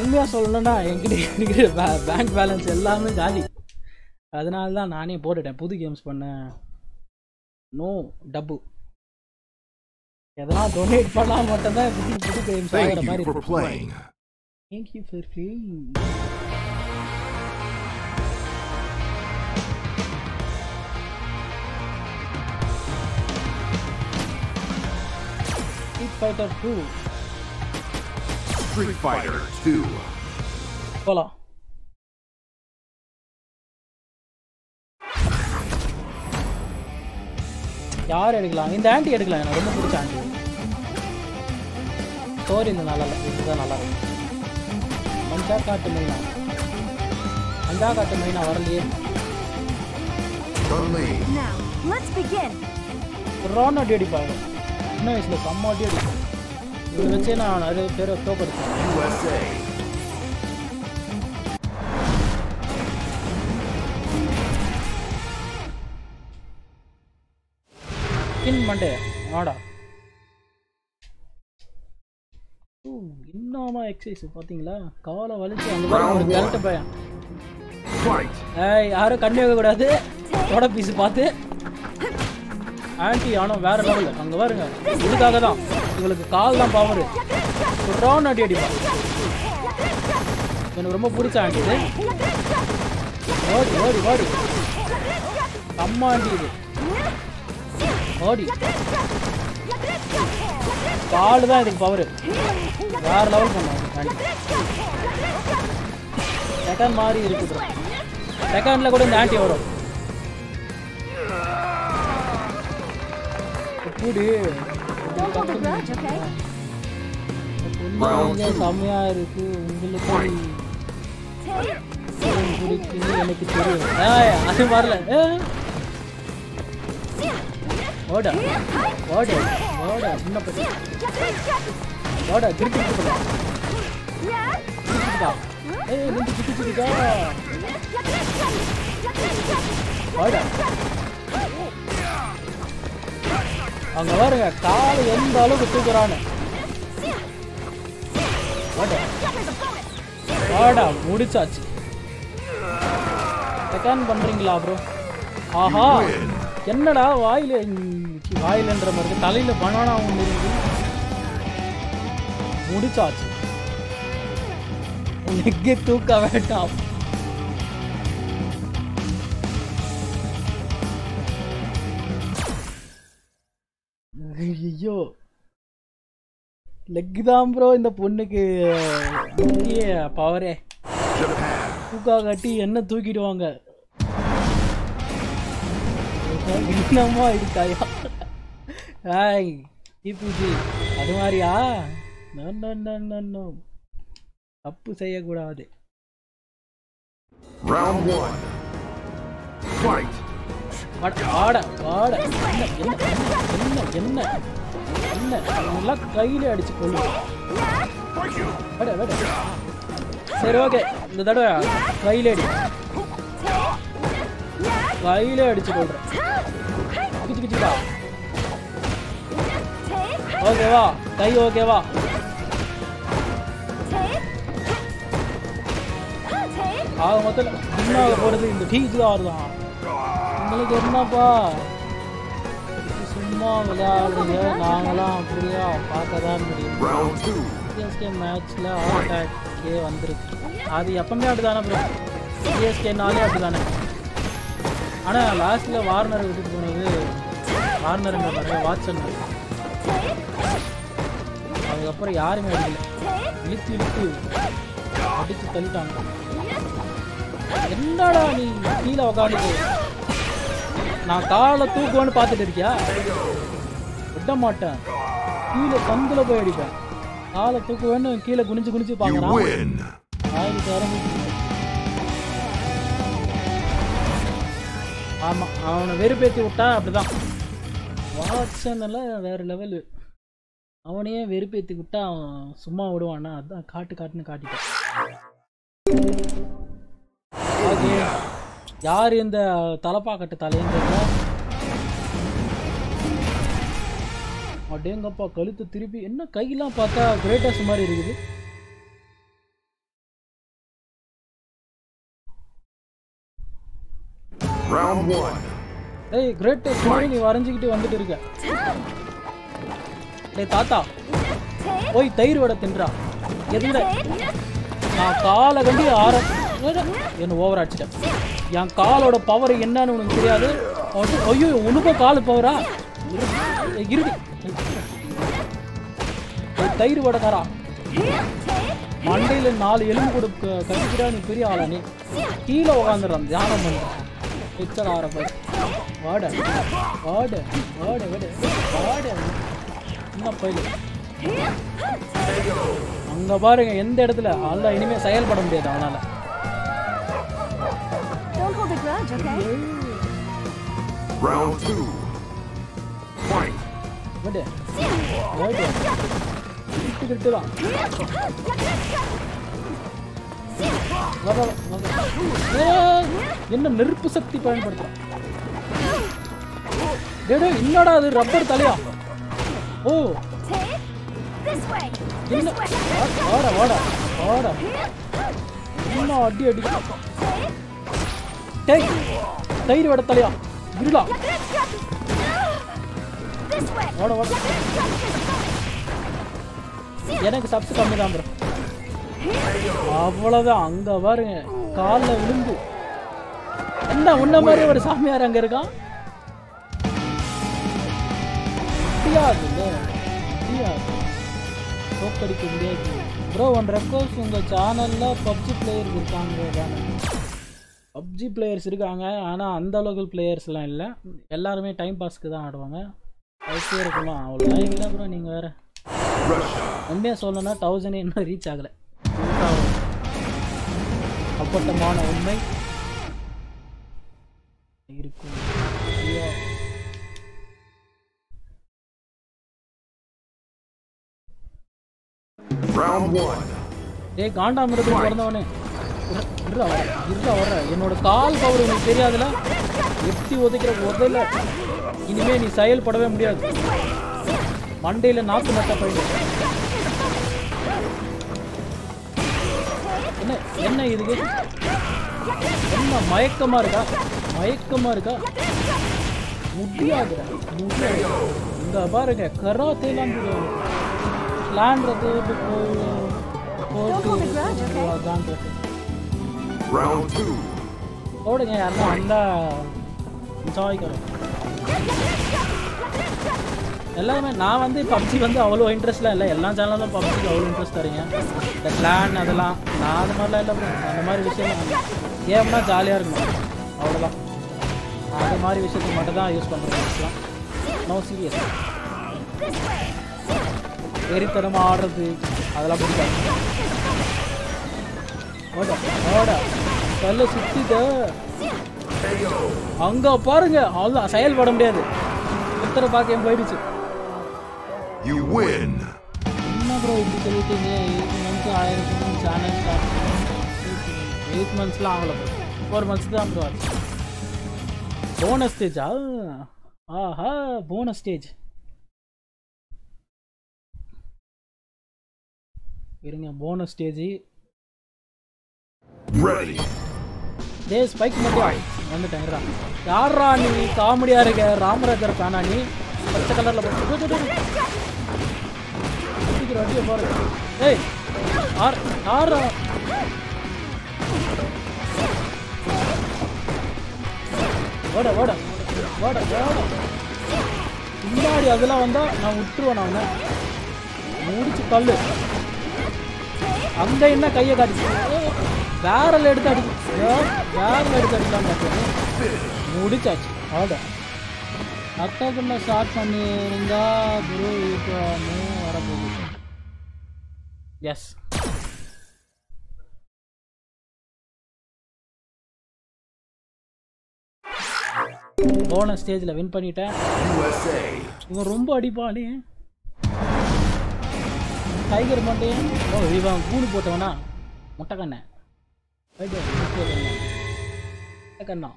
உண்மையாக சொல்லணும்னா என்கிட்ட இருக்கிற பேங்க் பேலன்ஸ் எல்லாமே காலி. அதனால தான் நானே போட்டுட்டேன். புது கேம்ஸ் பண்ணேன். நோ டப்பு எதனா டொனேட் பண்ணா மட்டும்தான் புது புது கேம்ஸ் ஆகிற மாதிரி. Thank you for playing fighter two Street Fighter 2. போலாம் யார் எடுக்கலாம்? இந்த ஆண்டி எடுக்கலாம். எனக்கு ரொம்ப பிடிச்ச ஆண்டி. ஸ்டோரி இந்த நல்லா இல்லை இதுதான் நல்லா இருக்கு. மஞ்சா காட்டு மைனா. மஞ்சா காட்டு மைனா வரலையே. Chun-Li. Now, let's begin. Ron அடிப்பாங்க. சின்ன வயசில் செம்ம அடி அடிப்பேன் இதை வச்சே நான் நிறைய பேரை தோப்படுத்தேன். ஸ்கின் மண்டே ஆடா ஓ என்னமா எக்ஸசைஸ் பார்த்தீங்களா? காலை வலிச்சு அங்கே பாருங்க ஒரு கரெக்ட் பையன். ஏய் யாரும் கண்ணு வைக்க கூடாது தொட பீஸ் பார்த்து. ஆன்டி ஆனால் வேற லெவல் அங்கே பாருங்க. இதுக்காக தான் உங்களுக்கு கால் தான் பவர் ஒரு அடி அடிப்பா. எனக்கு ரொம்ப பிடிச்ச ஆண்டி இது. ஓடி ஓடி ஓடி. அம்மா ஆண்டி இது. ஓடி. கால் தான் இதுக்கு பவர் வேற லெவல் பண்ணுவாங்க ஆண்டி செகண்ட் மாதிரி இருக்குது செகண்ட்ல கூட இந்த ஆண்டி வரும் பொண்ணு செம்மையா இருக்கு உங்களுக்கு எனக்கு தெரியும். அது வரல. ஓட. ஓட. ஓட. சின்ன பத்தி. ஓட. திருப்பி ஏய் நின்று சுத்தி ஓட. அங்க பாருங்க கால் எந்த அளவுக்கு தூக்குறான்னு. வாடா. முடிச்சாச்சு. செகண்ட் பண்றீங்களா ப்ரோ ஆஹா என்னடா வாயில வாயிலன்ற மாதிரி தலையில பனானா ஒன்று இருக்கு. முடிச்சாச்சு. லெக்கே தூக்க வேண்டாம். ஐயோ. லெக் தான் ப்ரோ இந்த பொண்ணுக்கு பவரே தூக்கா கட்டி என்ன தூக்கிடுவாங்க? என்னமா இருக்காயா ஹாய் டிபிஜி அது மாதிரியா? No, தப்பு செய்யக்கூடாது. Round one. Fight. பட் ஆட ஆட. என்ன என்ன என்ன? என்ன? என்ன கையில அடிச்சு கொள்ளு. விட விட சரி ஓகே இந்த தடவை கையில அடி. கையில அடிச்சு கொள்றேன் கிச்சு கிச்சுடா ஓகேவா கை ஓகேவா ஆக மொத்தம் பின்னாக போறது இந்த டிஜிஆர் தான். உங்களுக்கு என்னப்பா? சும்மா விளையாடுறீங்க நாங்களாம் அப்படியா? பார்க்க தான் முடியும். சிஎஸ்கே மேட்ச்ல ஆல் அட்டாக்கே வந்திருக்கு. அது எப்பவுமே அப்படிதானே ப்ரோ சிஎஸ்கேனாலே அப்படிதானே? ஆனால் லாஸ்ட்ல வார்னர் விட்டுட்டு போனது வார்னருங்க பாருங்க வாட்சன். அதுக்கப்புறம் யாருமே அடிக்கல. இழுத்து இழுத்து அடிச்சு தள்ளிட்டாங்க. என்னடா நீ கீழே உக்காந்துட்டு? நான் காலை தூக்குவேன்னு பார்த்துட்டு இருக்கியா? விட மாட்டேன். கீழே பந்துல போய் அடிப்பேன். காலை தூக்குவேன்னு கீழே குனிஞ்சு குனிஞ்சு பார்க்கறான். win. ஆயிரத்தி ஆரம்பிச்சு ஆமா அவனை வெறுப்பேத்தி விட்டா அப்படிதான். வாட்சன் எல்லாம் வேற லெவலு அவனையே வெறுப்பேத்தி விட்டா அவன் சும்மா விடுவானா அதான் காட்டு காட்டுன்னு காட்டிட்டான். ஓகே யார் இந்த தலப்பாக்கட்டு தலைன்னு தெரியல அடேங்கப்பா கழுத்து திருப்பி என்ன கையெல்லாம் பார்த்தா கிரேட்டஸ் மாதிரி இருக்குது. Round one. டேய் கிரேட்டஸ் மாதிரி நீ வரைஞ்சிக்கிட்டு வந்துட்டு இருக்க. டேய் தாத்தா. போய் தயிர் வடை தின்றா. எதுல நான் காலை கண்டி ஆற என்ன ஓவர் அடிச்சிட்டேன் என் காலோட பவர் என்னன்னு உனக்கு தெரியாது. ஐயோ உனக்கும் கால் பவரா இருக்கு தயிர் வடைக்காரா? மண்டையில நாலு எலும்பு கொடுக்க கட்டிக்கிறா நீ பெரிய ஆளா நீ? கீழே உட்காந்துடுறான் தியானம் பண்ணுறான் எச்சல் ஆரப்பாரு வாட வாட வாட வாட வாட. என்ன பயிர் அங்க பாருங்க எந்த இடத்துல? அல்ல இனிமே செயல்பட முடியாது அவனால. Don't hold a grudge, okay? Round two. Fight. வாட வாட கிட்டு கிட்டு தான் வர, வர. ஏய், என்ன நெருப்பு சக்தி பயன்படுத்துறான் டேய், என்னடா அது rubber Thalaiya O This way! என்ன வாடா வாடா வாடா என்ன அடி அடி டேய் தயிர் வட தலையா இருடா. ஓட ஓட. எனக்கு சப்ஸ் கம்மி தான் ப்ரோ அவ்வளோதான் அங்கே பாருங்க காலில் விழுந்து. என்ன உன்ன மாதிரி ஒரு சாமியார் அங்கே இருக்கான் முடியாது முடியாது. தோக்கடிக்க முடியாது. ப்ரோ ஒன் ரெக்வஸ்ட் உங்கள் சேனலில் பப்ஜி பிளேயர் இருக்காங்க தானே பப்ஜி பிளேயர்ஸ் இருக்காங்க. ஆனால் அந்த அளவுக்கு பிளேயர்ஸ்லாம் இல்லை. எல்லாருமே டைம் பாஸ்க்கு தான் ஆடுவாங்க. அதுக்கே இருக்குமா அவ்வளோதான் இல்லை ப்ரோ நீங்கள் வேறு. உண்மையாக சொல்லணும்னா தௌசண்ட் இன்னும் ரீச் ஆகலை. அப்பட்டமான உண்மை. இருக்கும். டேய் காண்டாமிரத்துக்கு பிறந்தவனே. இருடா வர இருடா வர என்னோட கால் பவர் உனக்கு தெரியாதுல? எட்டி உதைக்கிற உதல இனிமே நீ செயல்படவே முடியாது. மண்டையில நாக்கு நட்ட பயிர் என்ன என்ன இதுக்கு என்ன மயக்கமா இருக்கா? மயக்கமா இருக்கா? முடியாது முடியாது. இந்த பாருங்க கராத்தேலாம் தெரியும் விளாண்டுறது போட்டு அதான்றது. Round two. போடுங்க யாருன்னா நல்லா என்ஜாய்க்கிறோம் எல்லாருமே நான் வந்து பப்ஜி வந்து அவ்வளோ இன்ட்ரெஸ்ட்லாம் இல்லை எல்லா சேனலும் பப்ஜிக்கு அவ்வளோ இன்ட்ரெஸ்ட் தரீங்க இந்த கிளான் அதெல்லாம் நான் அது மாதிரிலாம் இல்லை bro. அந்த மாதிரி விஷயம் கேம்னா ஜாலியாக இருக்கணும் அவ்வளோதான் அந்த மாதிரி விஷயத்துக்கு மட்டும் தான் யூஸ் பண்ணுறேன் நோ சீரியஸ் வெறித்தனமாக ஆடுறது அதெல்லாம் பிடிக்காது ஓட ஓட கல்ல சுத்திட்ட. அங்க பாருங்க அவ்வளோதான் செயல்பட முடியாது. உத்தர பாக்கியம் போயிடுச்சு. You win. என்ன ப்ரோ இப்படி சொல்லிட்டீங்க? எயிட் மந்த்ஸ் ஆயிரம் சேனல் ஸ்டார்ட் எயிட் மந்த்ஸ்லாம் ஆகல ப்ரோ ஃபோர் மந்த்ஸ் தான் ப்ரோ ஆச்சு. போனஸ் ஸ்டேஜா ஆஹா போனஸ் ஸ்டேஜ் இருங்க போனஸ் ஸ்டேஜ். டே ஸ்பைக் மட்டும் வந்துட்டேன் இருடா. யார்ரா நீ? காமெடியா இருக்க. ராமராஜர் ஃபேனா நீ? பச்சை கலர்ல போட்டு வண்டியை போற ஏய் யார் யாரா ஓட ஓட. ஓட ஓட. பின்னாடி அதெல்லாம் வந்தா நான் விட்டுருவேன் நான் முடிச்சு தள்ளு. அங்க என்ன கையை காட்டி பேரல் எடுத்து அடி பேரல் எடுத்து அடிக்கலாம் பார்த்தேன் முடிச்சாச்சு. அவ்வளோ அக்கா ஸ்டார்ட் பண்ணியிருந்தா குரு இப்போ வரப்போகுது. எஸ் போன ஸ்டேஜில் வின் பண்ணிட்டேன். இவன் ரொம்ப அடிப்பானே டைகர் மாட்டேன் இவன் கூலி போட்டவனா? முட்டைக்கண்ணை முட்டைக்கண்ணா.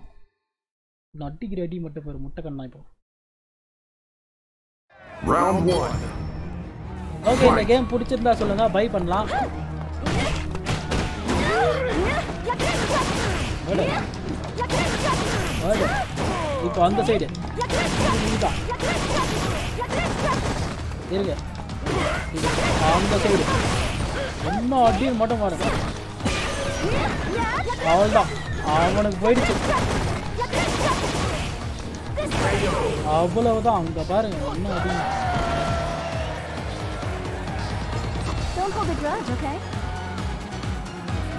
நான் அடிக்கிற அடி மட்டும் பேர் முட்டைக்கண்ணா இப்போ. Round one. ஓகே இந்த கேம் பிடிச்சிருந்தா சொல்லுங்க பை பண்ணலாம். இப்போ அந்த சைடு இருங்க. அந்த சைடு என்ன அடியும் மட்டும் பாருங்க. அவள்தான் அவனுக்கு போயிடுச்சு. அவ்வளவுதான். அங்க பாருங்க?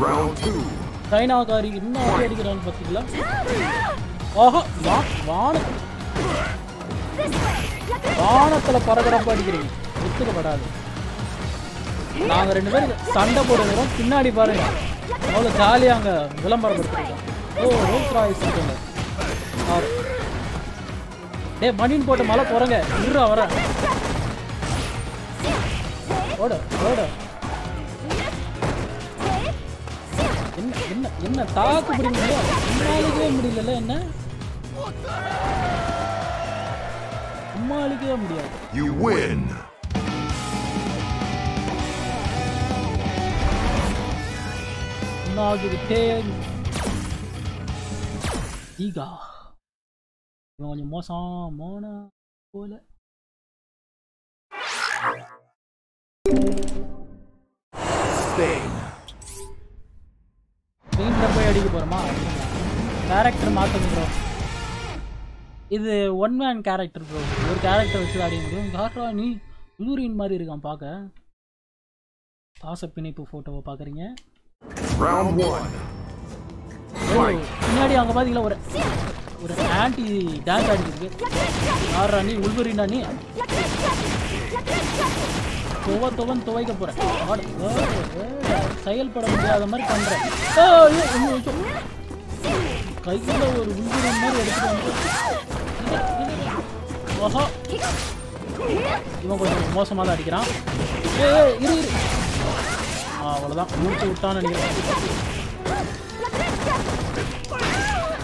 Round two. சைனாக்காரி இன்னும் அடி அடிக்கிறான்னு பார்த்தீங்களா ஆஹா வா வான வானத்துல பரபரப்பு அடிக்கிறீங்க. ஒத்துக்கப்படாது. நாங்க ரெண்டு பேரும் சண்டை போடுறோம் பின்னாடி பாருங்க. அவ்வளோ ஜாலியாக அங்கே விளம்பரப்படுத்திருக்கோம் ஓ ரோட் ராய்ஸ் இருக்காங்க. ஆறு. மணின்னு போட்ட மழை போறங்க. இருறா வர ஓட என்ன என்ன என்ன தாக்கு பிடிக்கல சமாளிக்கவே முடியல என்ன? சமாளிக்கவே முடியாது. You win. என்னாகிட்டே ஈகா இவன் கொஞ்சம் மோசமான போல Sting. போய் அடிக்க போகிறோமா கேரக்டர் மாற்றணும் ப்ரோ இது ஒன் மேன் கேரக்டர் ப்ரோ ஒரு கேரக்டர் வச்சு தான் அடிக்க முடியும். யாரா நீ? உதூரின் மாதிரி இருக்கான் பார்க்க பாச பிணைப்பு ஃபோட்டோவை பார்க்குறீங்க Round one. பின்னாடி அங்கே பார்த்தீங்களா ஒரு ஒரு ஆன்டி டான்ஸ் ஆடிக்கிருக்கு யாரா நீ உள்வரினா நீ துவ துவன் துவைக்க போறேன். செயல்பட முடியாத மாதிரி பண்றேன். கையில ஒரு உள்வரி மாதிரி எடுத்துட்டு வந்து. ஓஹோ இவன் கொஞ்சம் மோசமாக தான் அடிக்கிறான். ஏய், ஏய், இரு இரு. ஆ, அவ்வளவுதான். மூச்சு விட்டான்னு நினைக்கிறேன்.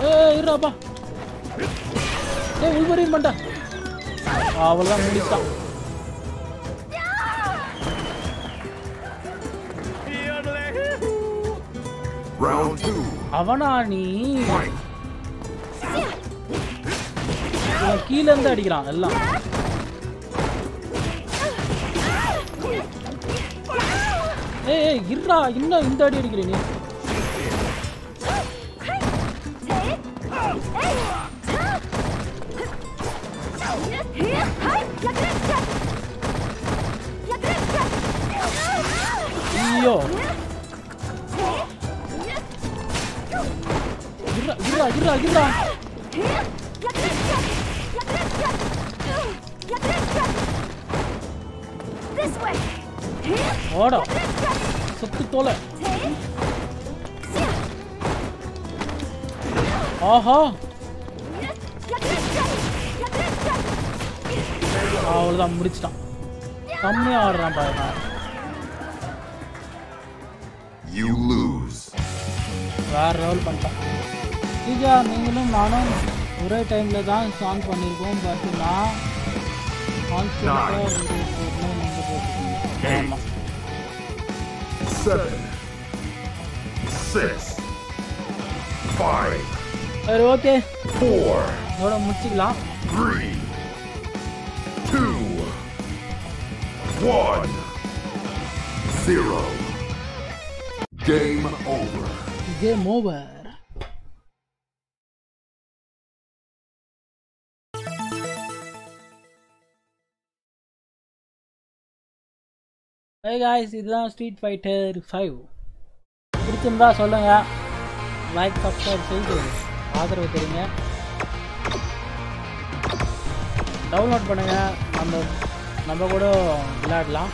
ஏய் இருப்பா ஏய் உள்வரின் பண்ணிட்டா அவ்வளோதான் முடிச்சான். அவனா நீ? கீழ இருந்து அடிக்கிறான் எல்லாம். ஏய் இருடா இன்னும் இந்த அடி அடிக்கிறேன் நீ? ஆஹா. அவ்வளோதான் முடிச்சிட்டான். கம்மியாக ஆடுறான் பாருங்க You lose. வேற லெவல் பண்ணிட்டான். பூஜா நீங்களும் நானும் ஒரே டைமில் தான் சாங் பண்ணியிருக்கோம் பட் நான் seven, six, five, சரி ஓகே. இதோட முடிச்சுக்கலாம். கேம் ஓவர் ஹே காய்ஸ் இதுதான் ஸ்ட்ரீட் ஃபைட்டர் ஃபைவ் பிடிச்சிருந்தா சொல்லுங்க. லைக் சப்ஸ்கிரைப் செய்து ஆதரவு தெரியுங்க டவுன்லோட் பண்ணுங்க. நம்ம நம்ம கூட விளையாடலாம்.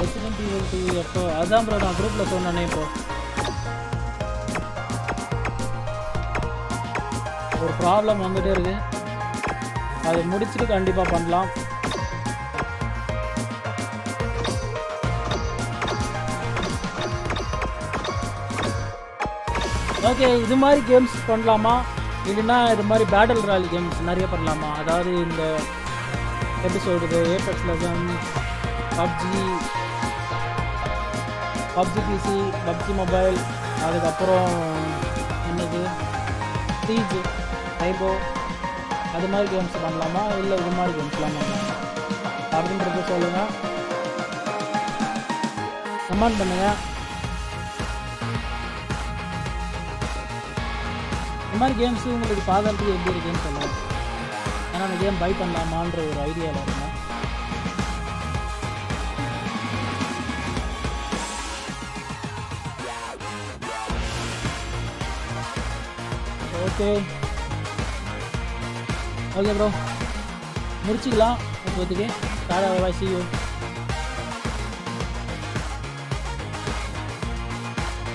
ரெசிடென்ட் ஈவல் டிவி எப்போ? அதான் ப்ரோ நான் குரூப்பில் சொன்னேனே இப்போ. ஒரு ப்ராப்ளம் வந்துட்டே இருக்கு. அதை முடிச்சுட்டு கண்டிப்பாக பண்ணலாம். ஓகே இது மாதிரி கேம்ஸ் பண்ணலாமா? இல்லைன்னா இது மாதிரி பேட்டில் ராயல் கேம்ஸ் நிறைய பண்ணலாமா? அதாவது இந்த எப்படி சொல்கிறது Apex Legends PUBG PUBG PC PUBG mobile அதுக்கப்புறம் என்னது? ஸ்டீஜ் டைபோ அது மாதிரி கேம்ஸ் பண்ணலாமா? இல்லை இது மாதிரி கேம்ஸ்லாம் பண்ணலாமா? அப்படின்றத சொல்லுங்கள் கமெண்ட் பண்ணுங்கள் இந்த மாதிரி கேம்ஸ் உங்களுக்கு பார்க்குறதுக்கு எப்படி இருக்குன்னு சொல்லுங்கள் ஏன்னா அந்த கேம் பை பண்ணலாமான்ற ஒரு ஐடியாவில் இருந்தேன் ஓகே ஓகே ப்ரோ முடிச்சிக்கலாம். இப்போதைக்கு. டாடா பாய்